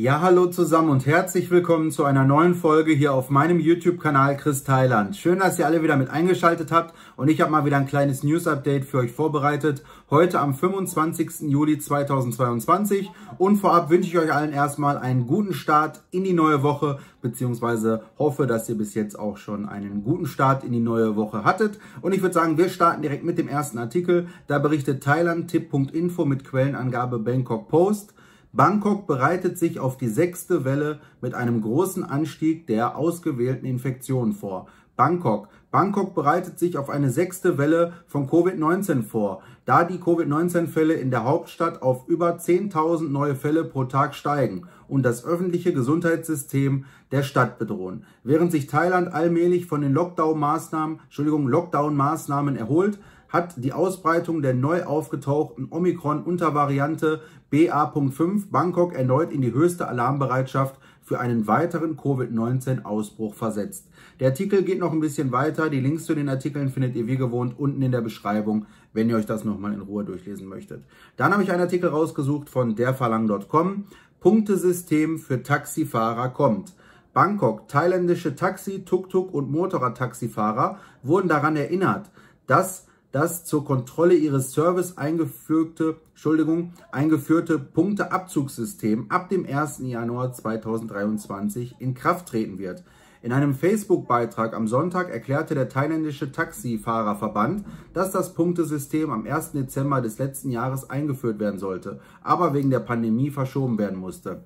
Ja, hallo zusammen und herzlich willkommen zu einer neuen Folge hier auf meinem YouTube-Kanal Chris Thailand. Schön, dass ihr alle wieder mit eingeschaltet habt und ich habe mal wieder ein kleines News-Update für euch vorbereitet. Heute am 25. Juli 2022 und vorab wünsche ich euch allen erstmal einen guten Start in die neue Woche, beziehungsweise hoffe, dass ihr bis jetzt auch schon einen guten Start in die neue Woche hattet. Und ich würde sagen, wir starten direkt mit dem ersten Artikel. Da berichtet Thailand-Tipp.info mit Quellenangabe Bangkok Post. Bangkok bereitet sich auf die sechste Welle mit einem großen Anstieg der ausgewählten Infektionen vor. Bangkok. Bangkok bereitet sich auf eine sechste Welle von Covid-19 vor, da die Covid-19-Fälle in der Hauptstadt auf über 10.000 neue Fälle pro Tag steigen und das öffentliche Gesundheitssystem der Stadt bedrohen. Während sich Thailand allmählich von den Lockdown-Maßnahmen, Entschuldigung, Lockdown-Maßnahmen erholt, hat die Ausbreitung der neu aufgetauchten Omikron-Untervariante BA.5 Bangkok erneut in die höchste Alarmbereitschaft für einen weiteren Covid-19-Ausbruch versetzt. Der Artikel geht noch ein bisschen weiter. Die Links zu den Artikeln findet ihr wie gewohnt unten in der Beschreibung, wenn ihr euch das nochmal in Ruhe durchlesen möchtet. Dann habe ich einen Artikel rausgesucht von derverlang.com. Punktesystem für Taxifahrer kommt. Bangkok, thailändische Taxi, Tuk-Tuk und Motorradtaxifahrer wurden daran erinnert, dass das zur Kontrolle ihres Service eingeführte, Entschuldigung, eingeführte Punkteabzugssystem ab dem 1. Januar 2023 in Kraft treten wird. In einem Facebook-Beitrag am Sonntag erklärte der thailändische Taxifahrerverband, dass das Punktesystem am 1. Dezember des letzten Jahres eingeführt werden sollte, aber wegen der Pandemie verschoben werden musste.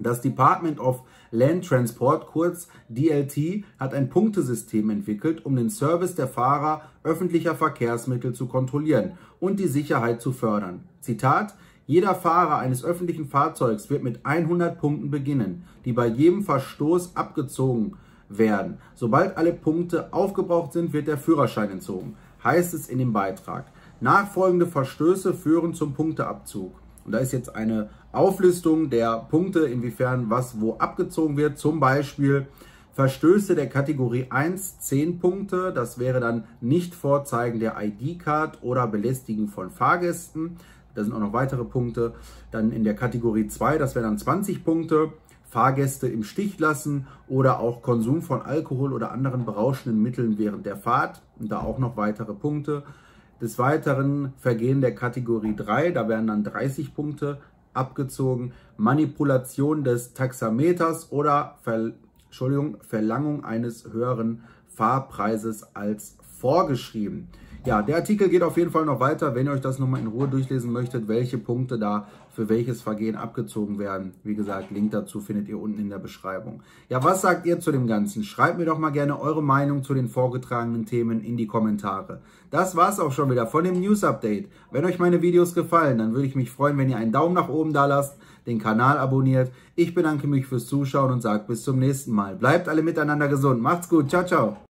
Das Department of Land Transport, kurz DLT, hat ein Punktesystem entwickelt, um den Service der Fahrer öffentlicher Verkehrsmittel zu kontrollieren und die Sicherheit zu fördern. Zitat jeder Fahrer eines öffentlichen Fahrzeugs wird mit 100 Punkten beginnen, die bei jedem Verstoß abgezogen werden. Sobald alle Punkte aufgebraucht sind, wird der Führerschein entzogen, heißt es in dem Beitrag. Nachfolgende Verstöße führen zum Punkteabzug. Und da ist jetzt eine Auflistung der Punkte, inwiefern was wo abgezogen wird. Zum Beispiel Verstöße der Kategorie 1 10 Punkte. Das wäre dann nicht Vorzeigen der ID-Card oder Belästigen von Fahrgästen. Da sind auch noch weitere Punkte. Dann in der Kategorie 2, das wären dann 20 Punkte. Fahrgäste im Stich lassen oder auch Konsum von Alkohol oder anderen berauschenden Mitteln während der Fahrt. Und da auch noch weitere Punkte. Des Weiteren Vergehen der Kategorie 3, da werden dann 30 Punkte abgezogen. Manipulation des Taxameters oder Ver Entschuldigung, Verlangung eines höheren Fahrpreises als vorgeschrieben. Ja, der Artikel geht auf jeden Fall noch weiter, wenn ihr euch das nochmal in Ruhe durchlesen möchtet, welche Punkte da für welches Vergehen abgezogen werden. Wie gesagt, Link dazu findet ihr unten in der Beschreibung. Ja, was sagt ihr zu dem Ganzen? Schreibt mir doch mal gerne eure Meinung zu den vorgetragenen Themen in die Kommentare. Das war's auch schon wieder von dem News Update. Wenn euch meine Videos gefallen, dann würde ich mich freuen, wenn ihr einen Daumen nach oben da lasst, den Kanal abonniert. Ich bedanke mich fürs Zuschauen und sage bis zum nächsten Mal. Bleibt alle miteinander gesund. Macht's gut. Ciao, ciao.